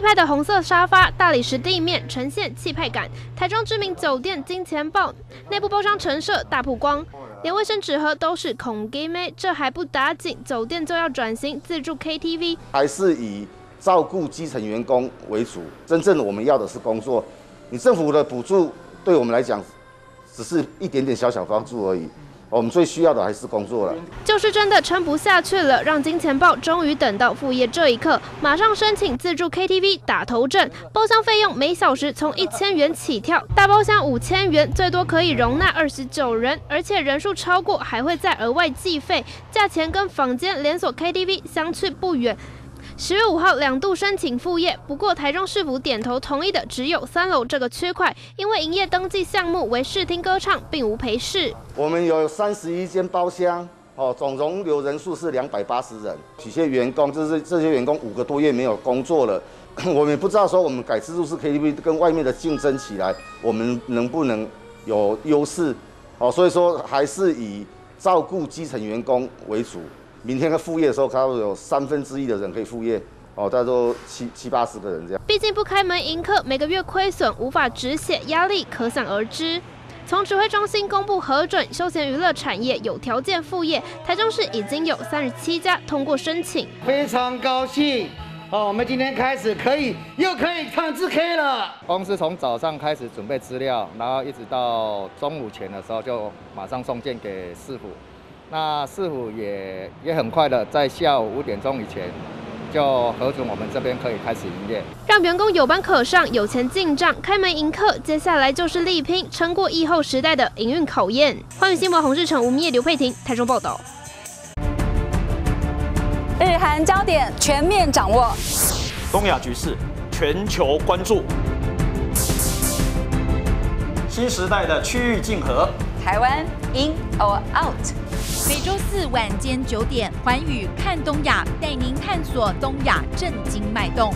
气派的红色沙发、大理石地面呈现气派感。台中知名酒店金钱豹内部包装陈设大曝光，连卫生纸盒都是孔给妹，这还不打紧，酒店就要转型自助 KTV，还是以照顾基层员工为主。真正我们要的是工作，你政府的补助对我们来讲只是一点点小小帮助而已。我们最需要的还是工作了，就是真的撑不下去了，让金钱豹终于等到副业这一刻，马上申请自助 KTV 打头阵，包厢费用每小时从一千元起跳，大包厢五千元，最多可以容纳二十九人，而且人数超过还会再额外计费，价钱跟坊间连锁 KTV 相去不远。十月五号两度申请复业，不过台中市府点头同意的只有三楼这个区块，因为营业登记项目为视听歌唱，并无陪侍。我们有三十一间包厢，哦，总容留人数是两百八十人。有些员工就是这些员工五个多月没有工作了，我们不知道说我们改自助式 KTV 跟外面的竞争起来，我们能不能有优势？哦，所以说还是以照顾基层员工为主。明天的副业的时候，差不多有三分之一的人可以副业，哦，大概都七七八十个人这样。毕竟不开门迎客，每个月亏损无法止血，压力可想而知。从指挥中心公布核准休闲娱乐产业有条件副业，台中市已经有三十七家通过申请，非常高兴。哦，我们今天开始可以又可以唱支 K 了。公司从早上开始准备资料，然后一直到中午前的时候就马上送件给市府。那市府也也很快的，在下午五点钟以前就核准我们这边可以开始营业，让员工有班可上，有钱进账，开门迎客。接下来就是力拼撑过疫后时代的营运考验。欢迎新闻洪志成、吴明业、刘佩婷台中报道。日韩焦点全面掌握，东亚局势全球关注，新时代的区域竞合，台湾 in or out。每周四晚间九点，环宇看东亚，带您探索东亚震惊脉动。